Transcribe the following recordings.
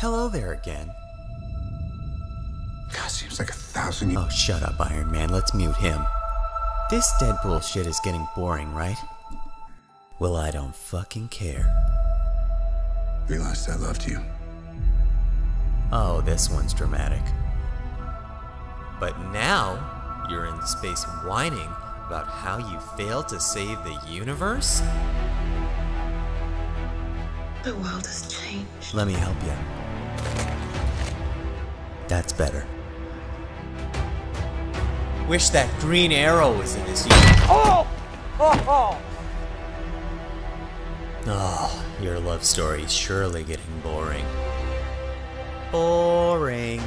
Hello there again. God, seems like a thousand years. Oh, shut up, Iron Man. Let's mute him. This Deadpool shit is getting boring, right? Well, I don't fucking care. Realized I loved you. Oh, this one's dramatic. But now, you're in space whining about how you failed to save the universe? The world has changed. Let me help you. That's better. Wish that Green Arrow was in this universe. Oh! Oh! Oh! Oh, your love story's surely getting boring. Boring.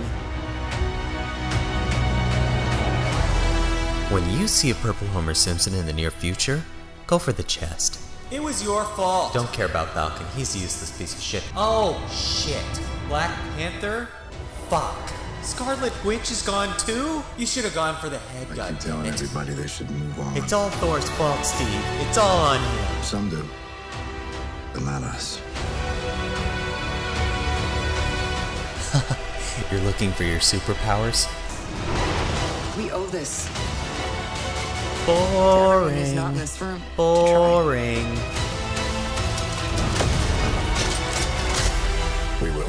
When you see a purple Homer Simpson in the near future, go for the chest. It was your fault. Don't care about Falcon. He's a useless piece of shit. Oh, shit. Black Panther? Fuck. Scarlet Witch is gone too? You should have gone for the head, I God keep telling damn it. everybody they should move on. It's all Thor's fault, Steve. It's all on him. Some do, but not us. You're looking for your superpowers? We owe this. Boring. Who's not in this room. Boring.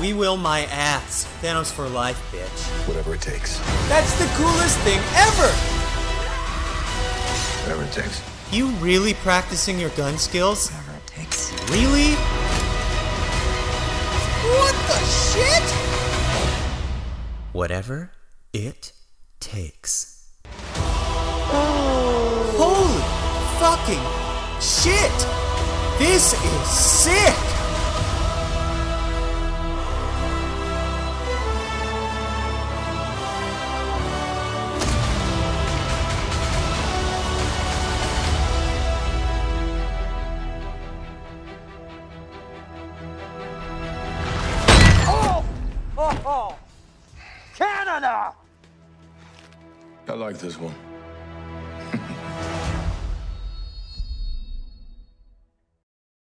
We will. My ass. Thanos for life, bitch. Whatever it takes. That's the coolest thing ever! Whatever it takes. You really practicing your gun skills? Whatever it takes. Really? What the shit? Whatever it takes. Holy fucking shit! This is sick! I like this one.